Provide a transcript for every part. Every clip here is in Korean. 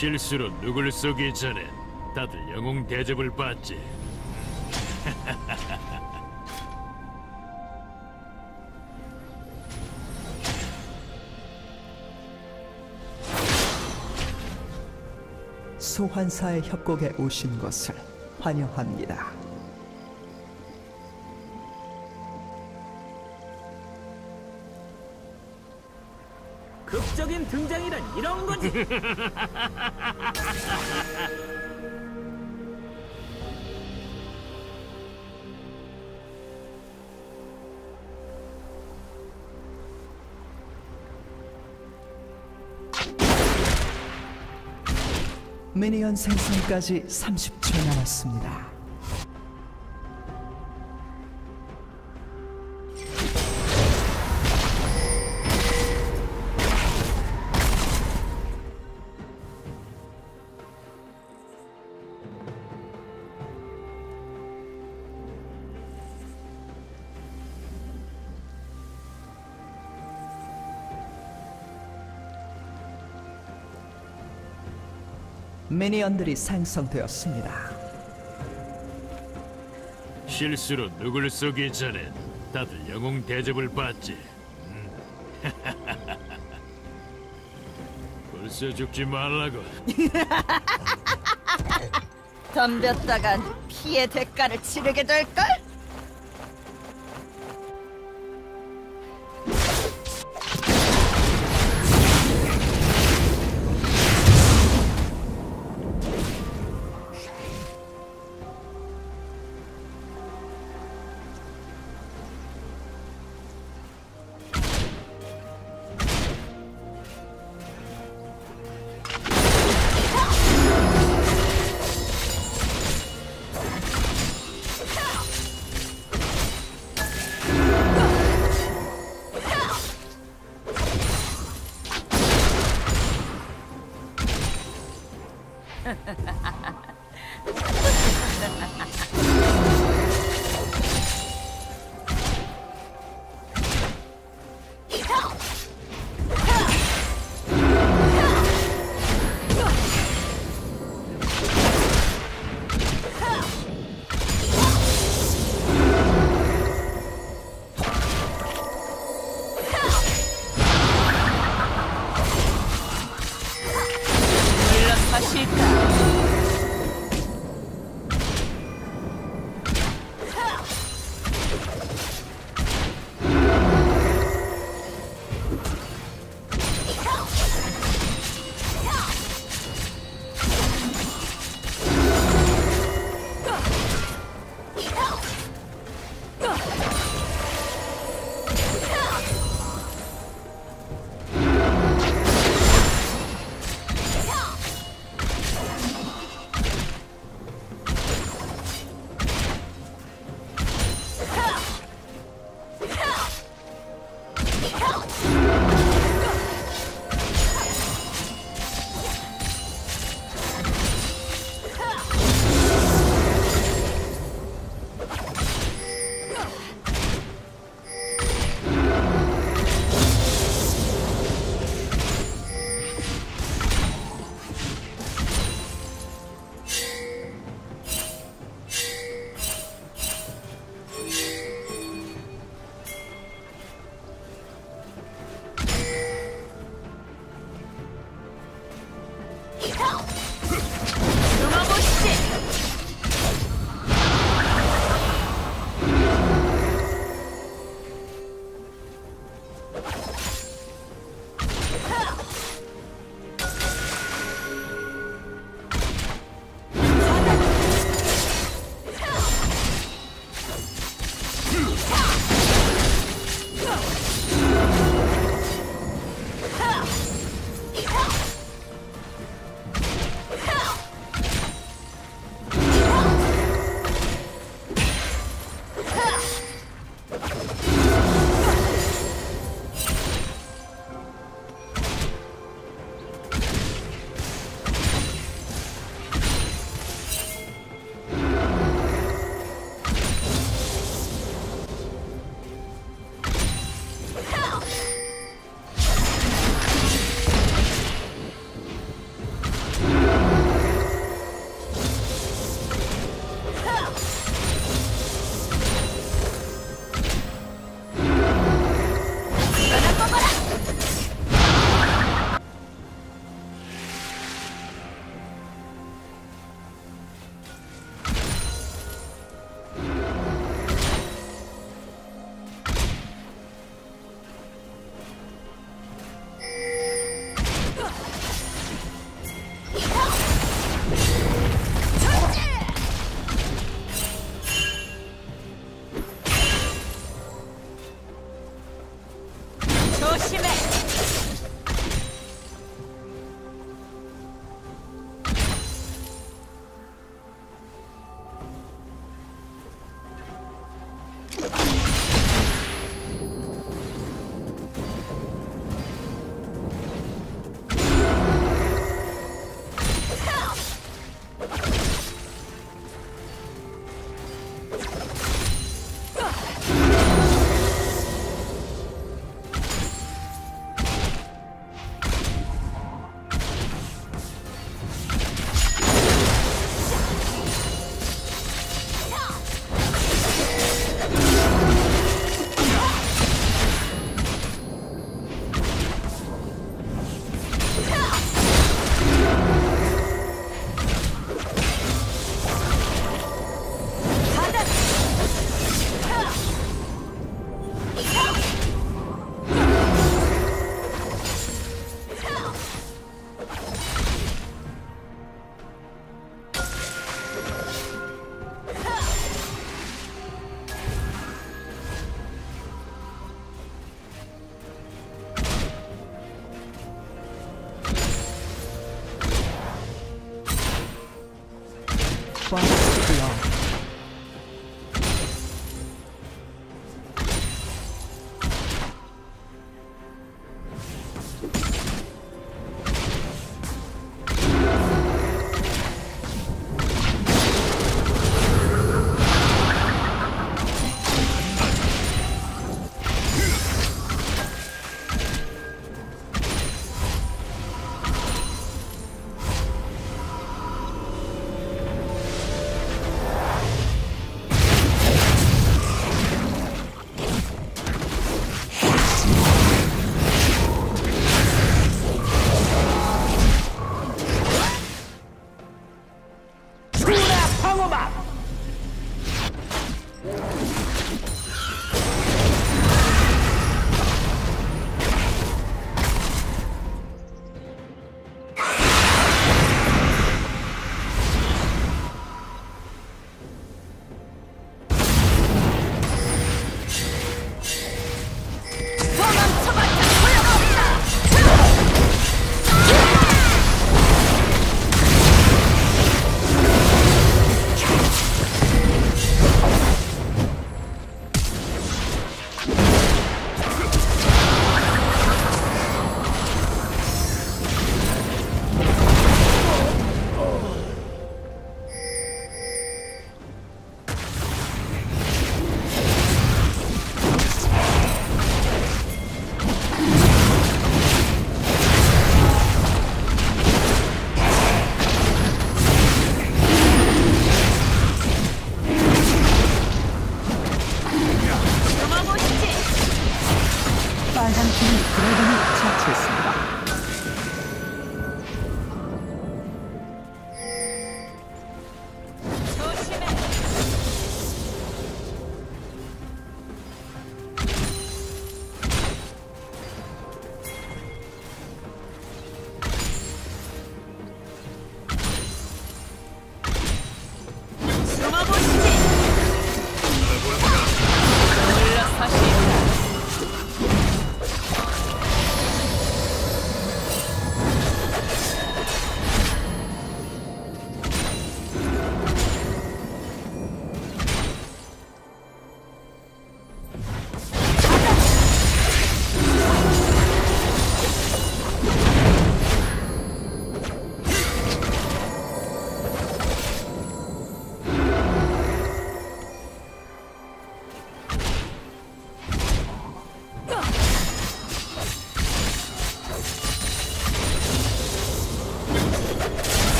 실수로 누굴 쏘기 전에 다들 영웅 대접을 받지. 소환사의 협곡에 오신 것을 환영합니다. 등장이란 이런 거지. 미니언 생성까지 30초 남았습니다. 미니언들이 생성되었습니다. 실수로 누굴 쏘기 전에 다들 영웅 대접을 받지. 음. 벌써 죽지 말라고. 덤볐다간 피해 대가를 치르게 될걸?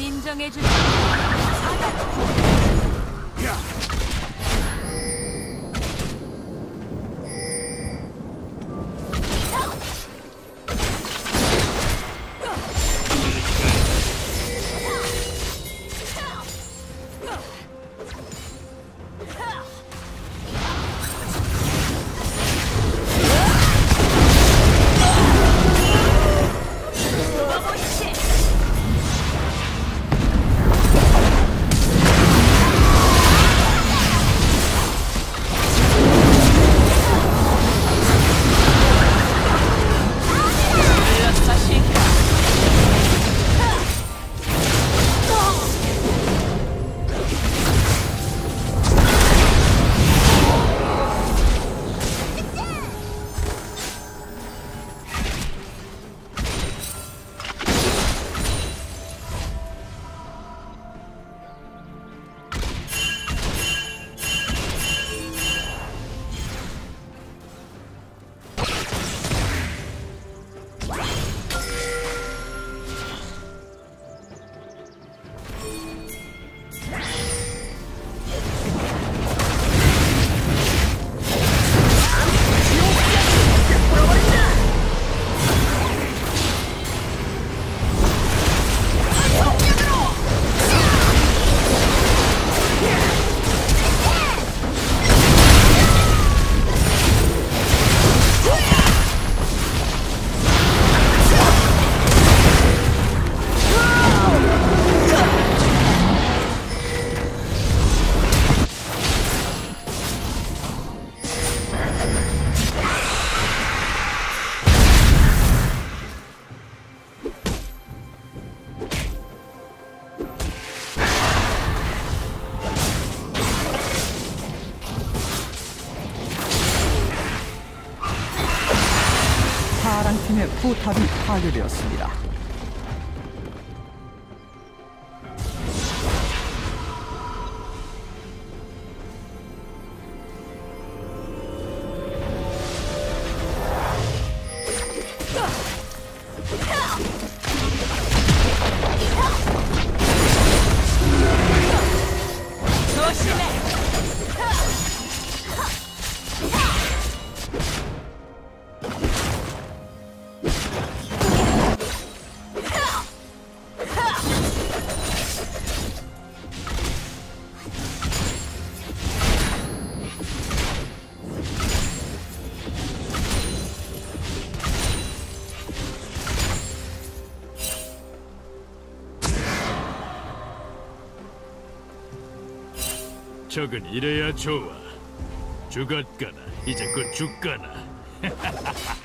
인정해 주십시오. 啦。 녀석은 이래야 좋아. 죽었거나 이제 곧 죽거나.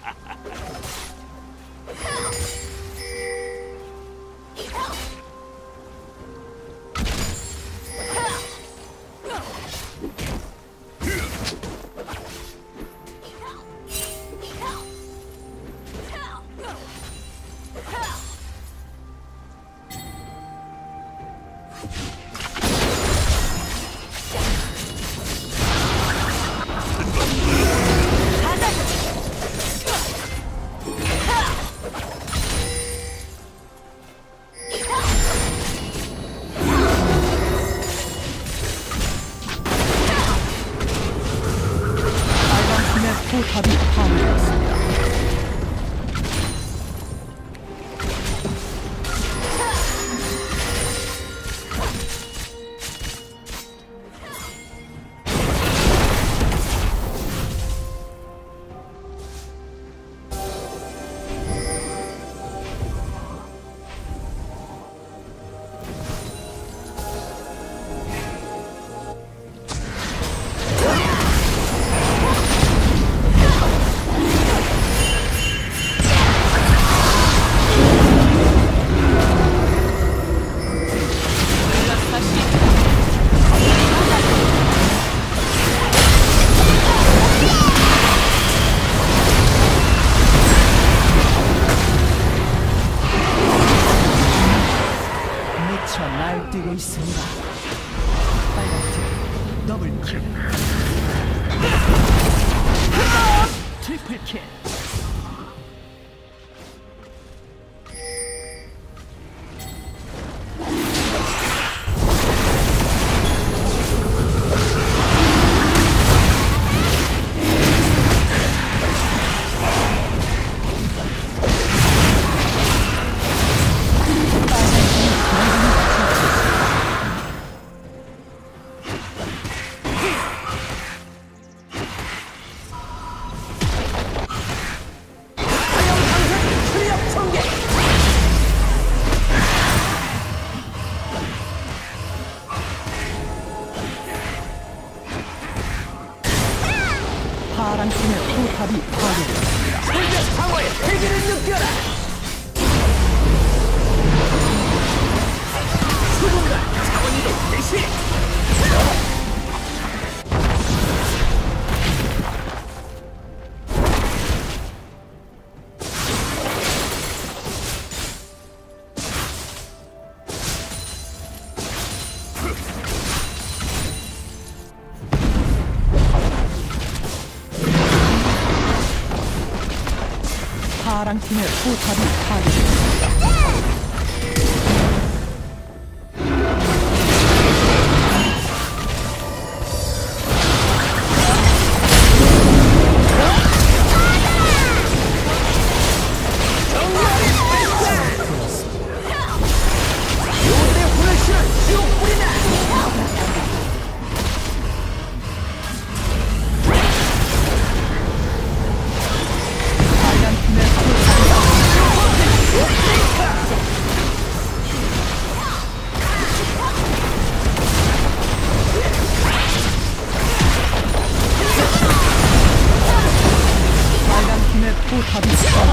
팀의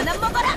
이거나 먹어라!